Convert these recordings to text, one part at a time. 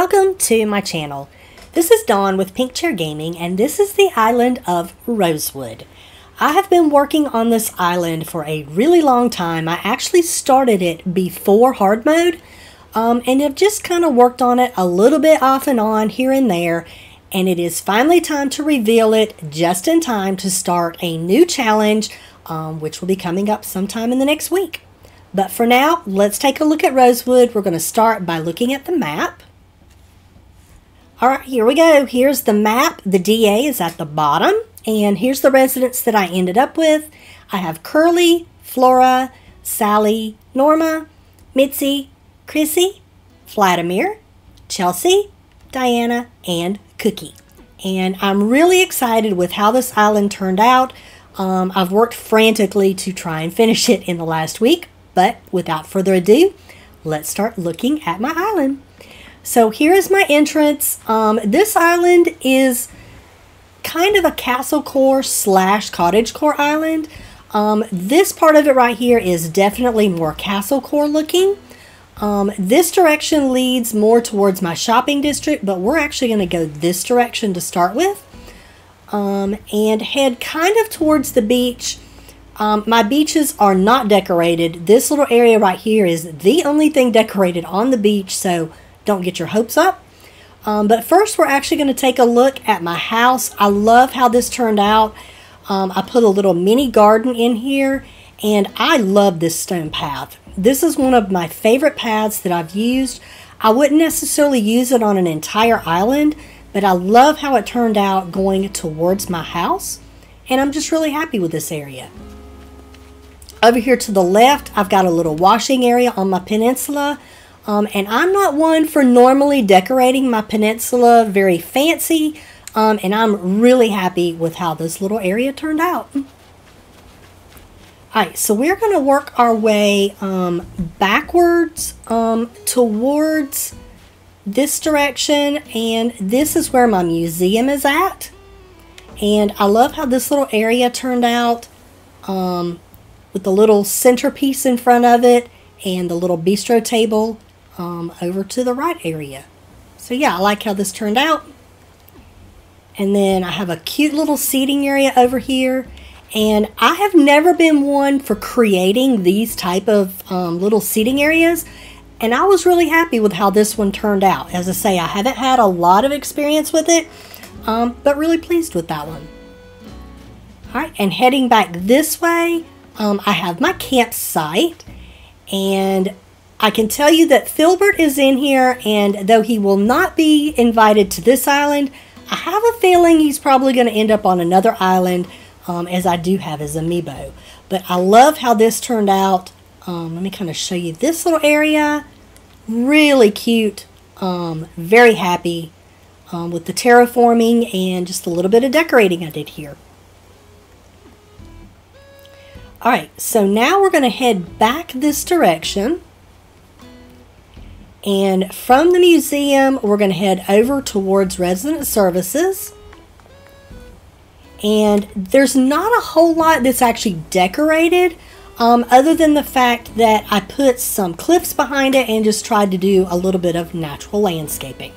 Welcome to my channel. This is Dawn with Pink Chair Gaming and this is the island of Rosewood. I have been working on this island for a really long time. I actually started it before hard mode um, and have just kind of worked on it a little bit off and on here and there and it is finally time to reveal it just in time to start a new challenge um, which will be coming up sometime in the next week. But for now, let's take a look at Rosewood. We're going to start by looking at the map. All right, here we go. Here's the map. The DA is at the bottom. And here's the residents that I ended up with. I have Curly, Flora, Sally, Norma, Mitzi, Chrissy, Vladimir, Chelsea, Diana, and Cookie. And I'm really excited with how this island turned out. Um, I've worked frantically to try and finish it in the last week, but without further ado, let's start looking at my island. So here is my entrance. Um, this island is kind of a castle core slash cottage core island. Um, this part of it right here is definitely more castle core looking. Um, this direction leads more towards my shopping district, but we're actually going to go this direction to start with. Um, and head kind of towards the beach. Um, my beaches are not decorated. This little area right here is the only thing decorated on the beach, so don't get your hopes up. Um, but first, we're actually going to take a look at my house. I love how this turned out. Um, I put a little mini garden in here, and I love this stone path. This is one of my favorite paths that I've used. I wouldn't necessarily use it on an entire island, but I love how it turned out going towards my house, and I'm just really happy with this area. Over here to the left, I've got a little washing area on my peninsula. Um, and I'm not one for normally decorating my peninsula very fancy. Um, and I'm really happy with how this little area turned out. Alright, so we're going to work our way um, backwards um, towards this direction. And this is where my museum is at. And I love how this little area turned out um, with the little centerpiece in front of it and the little bistro table um, over to the right area. So yeah, I like how this turned out. And then I have a cute little seating area over here. And I have never been one for creating these type of um, little seating areas. And I was really happy with how this one turned out. As I say, I haven't had a lot of experience with it, um, but really pleased with that one. All right, and heading back this way, um, I have my campsite. And I can tell you that Filbert is in here, and though he will not be invited to this island, I have a feeling he's probably going to end up on another island, um, as I do have his amiibo. But I love how this turned out. Um, let me kind of show you this little area. Really cute. Um, very happy um, with the terraforming and just a little bit of decorating I did here. Alright, so now we're going to head back this direction. And from the museum, we're going to head over towards resident services. And there's not a whole lot that's actually decorated, um, other than the fact that I put some cliffs behind it and just tried to do a little bit of natural landscaping.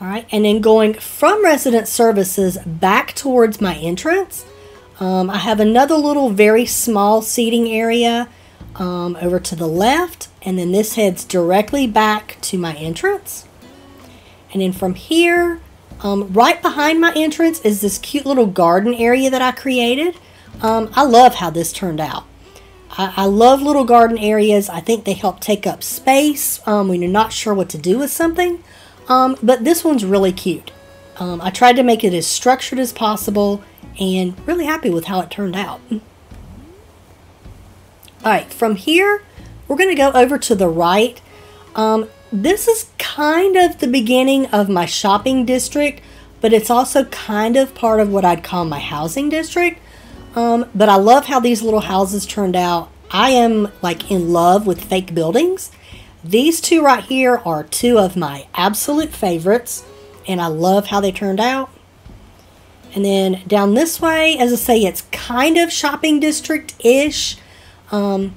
All right, and then going from resident services back towards my entrance, um, I have another little very small seating area um, over to the left and then this heads directly back to my entrance. And then from here, um, right behind my entrance is this cute little garden area that I created. Um, I love how this turned out. I, I, love little garden areas. I think they help take up space um, when you're not sure what to do with something. Um, but this one's really cute. Um, I tried to make it as structured as possible and really happy with how it turned out. Alright, from here, we're going to go over to the right. Um, this is kind of the beginning of my shopping district, but it's also kind of part of what I'd call my housing district. Um, but I love how these little houses turned out. I am like in love with fake buildings. These two right here are two of my absolute favorites, and I love how they turned out. And then down this way, as I say, it's kind of shopping district-ish. Um,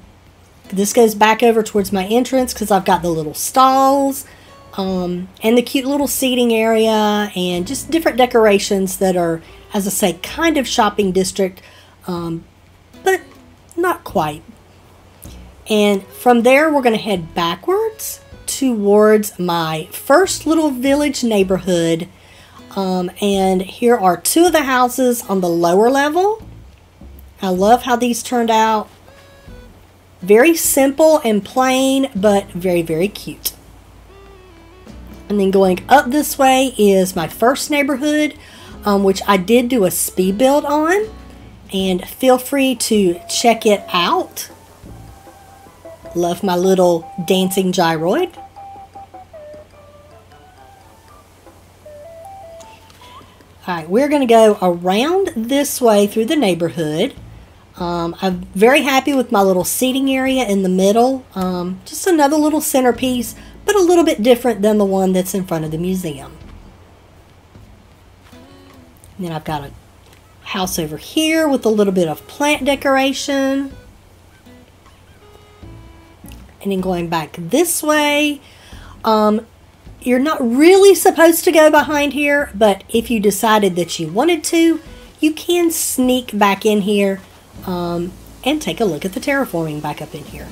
this goes back over towards my entrance because I've got the little stalls. um, and the cute little seating area and just different decorations that are, as I say, kind of shopping district, um, but not quite. And from there, we're going to head backwards towards my first little village neighborhood. Um, and here are two of the houses on the lower level. I love how these turned out. Very simple and plain, but very, very cute. And then going up this way is my first neighborhood, um, which I did do a speed build on. And feel free to check it out. Love my little dancing gyroid. Alright, we're going to go around this way through the neighborhood. Um, I'm very happy with my little seating area in the middle. Um, just another little centerpiece, but a little bit different than the one that's in front of the museum. And then I've got a house over here with a little bit of plant decoration. And then going back this way, um, you're not really supposed to go behind here, but if you decided that you wanted to, you can sneak back in here um, and take a look at the terraforming back up in here.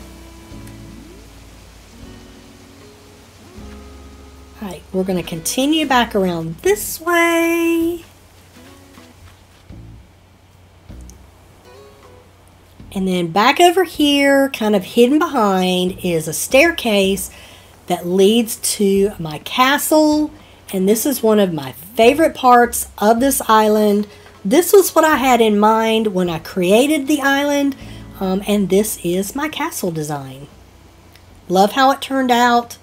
Alright, we're going to continue back around this way. And then back over here, kind of hidden behind, is a staircase that leads to my castle. And this is one of my favorite parts of this island. This was what I had in mind when I created the island. Um, and this is my castle design. Love how it turned out.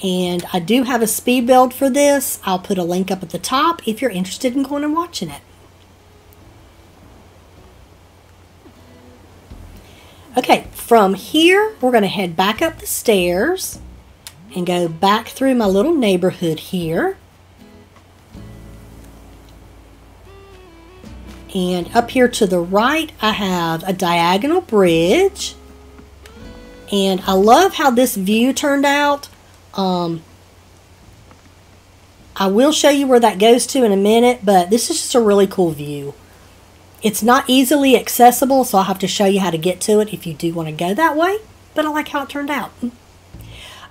And I do have a speed build for this. I'll put a link up at the top if you're interested in going and watching it. Okay, from here, we're going to head back up the stairs and go back through my little neighborhood here. And up here to the right, I have a diagonal bridge. And I love how this view turned out. Um, I will show you where that goes to in a minute, but this is just a really cool view. It's not easily accessible, so I'll have to show you how to get to it if you do want to go that way, but I like how it turned out. All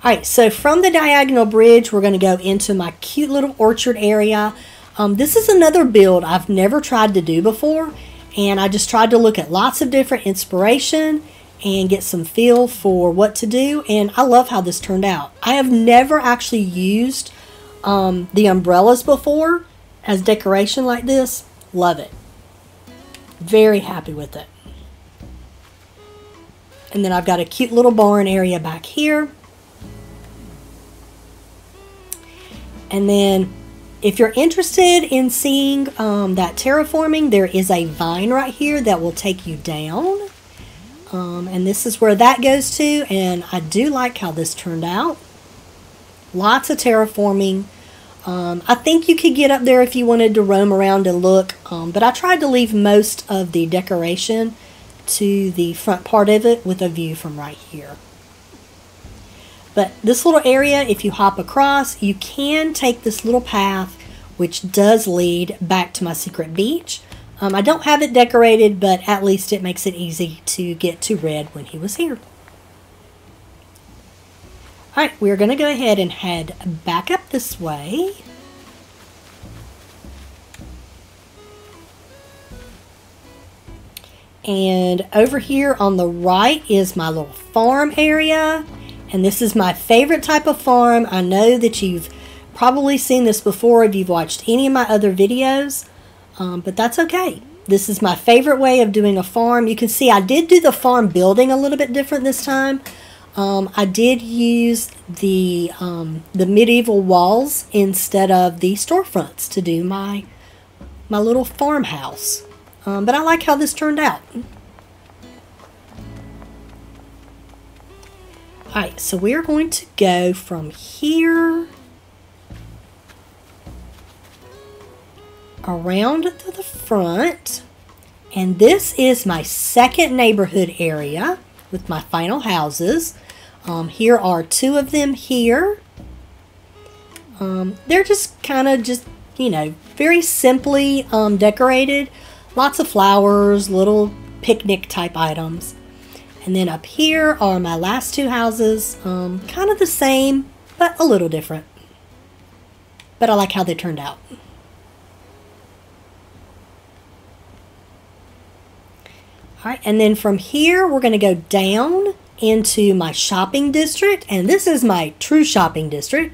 right, so from the diagonal bridge, we're going to go into my cute little orchard area. Um, this is another build I've never tried to do before, and I just tried to look at lots of different inspiration and get some feel for what to do, and I love how this turned out. I have never actually used um, the umbrellas before as decoration like this. Love it. Very happy with it. And then I've got a cute little barn area back here. And then if you're interested in seeing um, that terraforming, there is a vine right here that will take you down. Um, and this is where that goes to. And I do like how this turned out. Lots of terraforming. Um, I think you could get up there if you wanted to roam around and look, um, but I tried to leave most of the decoration to the front part of it with a view from right here. But this little area, if you hop across, you can take this little path which does lead back to my secret beach. Um, I don't have it decorated, but at least it makes it easy to get to Redd when he was here. Alright, we're going to go ahead and head back up this way. And over here on the right is my little farm area. And this is my favorite type of farm. I know that you've probably seen this before if you've watched any of my other videos. Um, but that's okay. This is my favorite way of doing a farm. You can see I did do the farm building a little bit different this time. Um, I did use the um, the medieval walls instead of the storefronts to do my my little farmhouse. Um, but I like how this turned out. Alright, so we're going to go from here around to the front. And this is my second neighborhood area with my final houses. Um, here are two of them here. Um, they're just kind of just, you know, very simply um, decorated. Lots of flowers, little picnic type items. And then up here are my last two houses. Um, kind of the same, but a little different. But I like how they turned out. All right, and then from here, we're going to go down into my shopping district. And this is my true shopping district.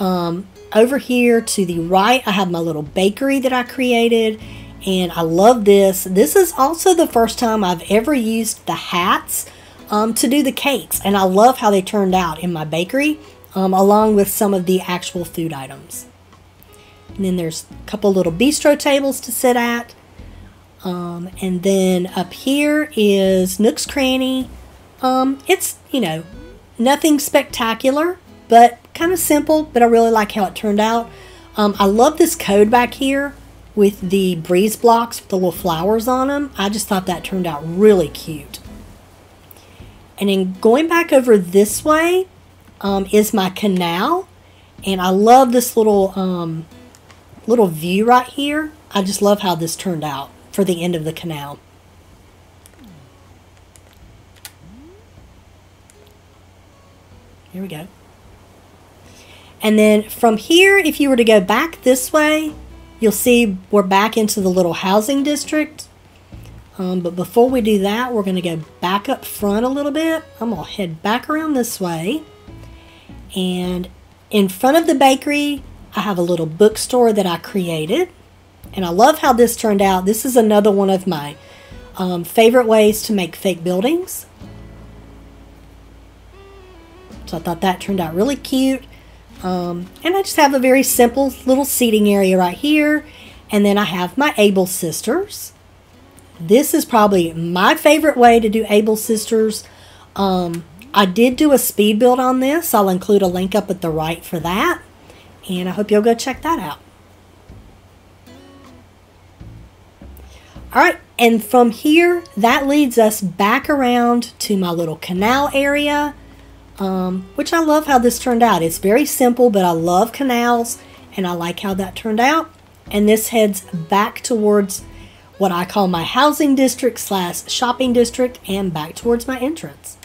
Um, over here to the right, I have my little bakery that I created. And I love this. This is also the first time I've ever used the hats um, to do the cakes. And I love how they turned out in my bakery, um, along with some of the actual food items. And then there's a couple little bistro tables to sit at. Um, and then up here is Nook's Cranny. Um, it's, you know, nothing spectacular, but kind of simple, but I really like how it turned out. Um, I love this code back here with the breeze blocks with the little flowers on them. I just thought that turned out really cute. And then going back over this way um, is my canal. And I love this little um, little view right here. I just love how this turned out for the end of the canal. Here we go. And then from here, if you were to go back this way, you'll see we're back into the little housing district. Um, but before we do that, we're going to go back up front a little bit. I'm going to head back around this way. And in front of the bakery, I have a little bookstore that I created. And I love how this turned out. This is another one of my um, favorite ways to make fake buildings. So I thought that turned out really cute. Um, and I just have a very simple little seating area right here. And then I have my Able Sisters. This is probably my favorite way to do Able Sisters. Um, I did do a speed build on this. I'll include a link up at the right for that. And I hope you'll go check that out. All right, and from here, that leads us back around to my little canal area, um, which I love how this turned out. It's very simple, but I love canals, and I like how that turned out. And this heads back towards what I call my housing district slash shopping district and back towards my entrance.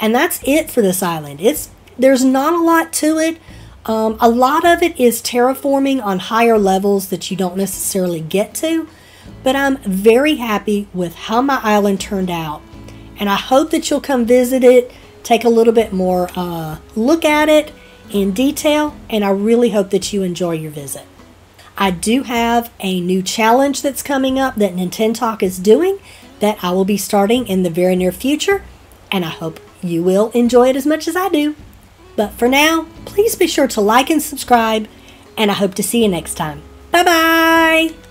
And that's it for this island. It's There's not a lot to it. Um, a lot of it is terraforming on higher levels that you don't necessarily get to but I'm very happy with how my island turned out. And I hope that you'll come visit it, take a little bit more uh, look at it in detail, and I really hope that you enjoy your visit. I do have a new challenge that's coming up that Nintentalk is doing that I will be starting in the very near future, and I hope you will enjoy it as much as I do. But for now, please be sure to like and subscribe, and I hope to see you next time. Bye bye!